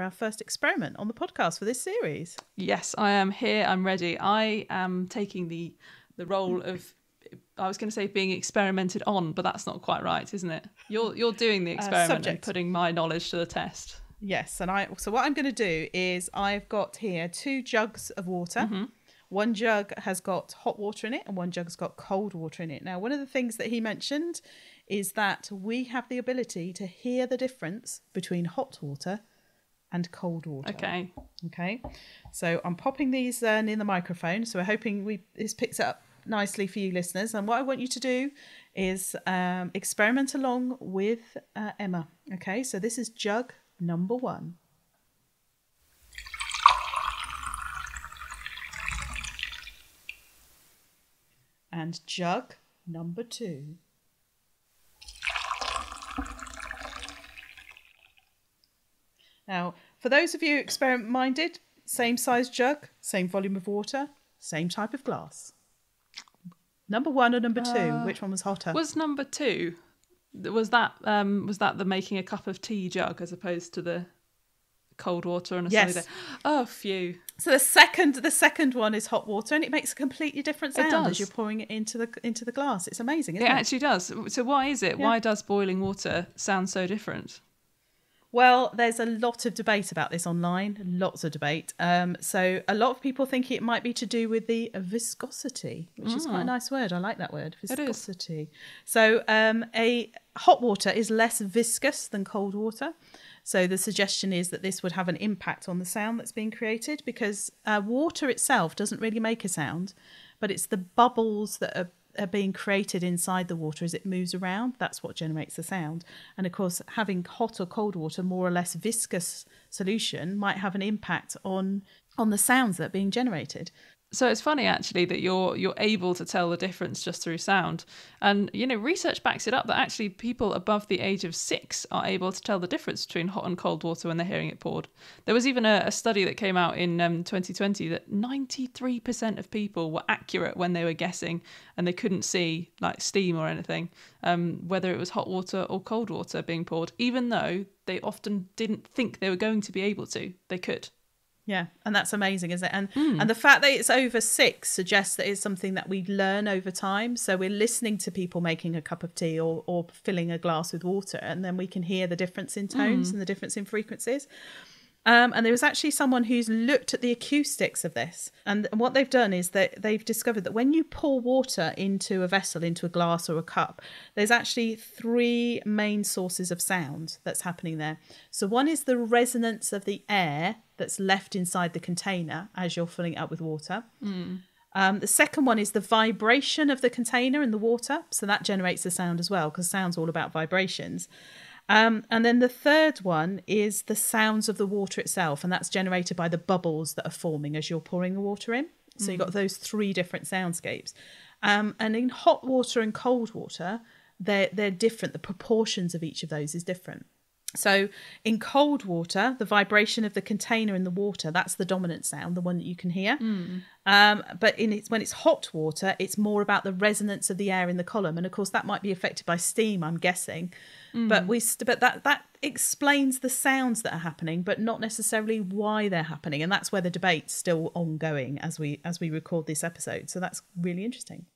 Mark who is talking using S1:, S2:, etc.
S1: for our first experiment on the podcast for this series.
S2: Yes, I am here. I'm ready. I am taking the the role of I was going to say being experimented on, but that's not quite right, isn't it? You're you're doing the uh, experiment and
S1: subject.
S2: putting my knowledge to the test.
S1: Yes, and I so what I'm going to do is I've got here two jugs of water. Mm-hmm. One jug has got hot water in it, and one jug's got cold water in it. Now, one of the things that he mentioned is that we have the ability to hear the difference between hot water and cold water.
S2: Okay.
S1: Okay, so I'm popping these in the microphone. So we're hoping we this picks up nicely for you listeners. And what I want you to do is um, experiment along with uh, Emma. Okay, so this is jug number one. And jug number two. Now, for those of you experiment minded, same size jug, same volume of water, same type of glass. Number one or number two, which one was hotter?
S2: Was number two was that um was that the making a cup of tea jug as opposed to the cold water and a
S1: Yes.
S2: soda? Oh, phew.
S1: so the second, the second one is hot water, and it makes a completely different sound as you're pouring it into the into the glass. It's amazing, isn't
S2: It
S1: it?
S2: actually does. So why is it?
S1: Yeah.
S2: Why does boiling water sound so different?
S1: Well, there's a lot of debate about this online, lots of debate. Um, so a lot of people think it might be to do with the viscosity, which is quite a nice word. I like that word,
S2: Mm.
S1: viscosity. So um, a hot water is less viscous than cold water. So the suggestion is that this would have an impact on the sound that's being created because uh, water itself doesn't really make a sound, but it's the bubbles that are are being created inside the water as it moves around. That's what generates the sound. And of course, having hot or cold water, more or less viscous solution, might have an impact on on the sounds that are being generated.
S2: So it's funny actually that you're you're able to tell the difference just through sound, and you know research backs it up that actually people above the age of six are able to tell the difference between hot and cold water when they're hearing it poured. There was even a, a study that came out in um, 2020 that 93% of people were accurate when they were guessing, and they couldn't see like steam or anything, um, whether it was hot water or cold water being poured, even though they often didn't think they were going to be able to. They could.
S1: Yeah, and that's amazing, isn't it? And
S2: Hmm.
S1: and the fact that it's over six suggests that it's something that we learn over time. So we're listening to people making a cup of tea or or filling a glass with water, and then we can hear the difference in tones
S2: Hmm.
S1: and the difference in frequencies. Um, and there was actually someone who's looked at the acoustics of this, and, what they've done is that they've discovered that when you pour water into a vessel, into a glass or a cup, there's actually three main sources of sound that's happening there. So one is the resonance of the air that's left inside the container as you're filling it up with water. Um, the second one is the vibration of the container and the water. So that generates the sound as well, because sound's all about vibrations. Um, and then the third one is the sounds of the water itself, and that's generated by the bubbles that are forming as you're pouring the water in. So you've got those three different soundscapes. Um, and in hot water and cold water, they're they're different. The proportions of each of those is different. So in cold water, the vibration of the container in the water, that's the dominant sound, the one that you can hear. Um, but in it's, when it's hot water, it's more about the resonance of the air in the column. And of course, that might be affected by steam, I'm guessing. But we but that that explains the sounds that are happening, but not necessarily why they're happening. And that's where the debate's still ongoing as we as we record this episode. So that's really interesting.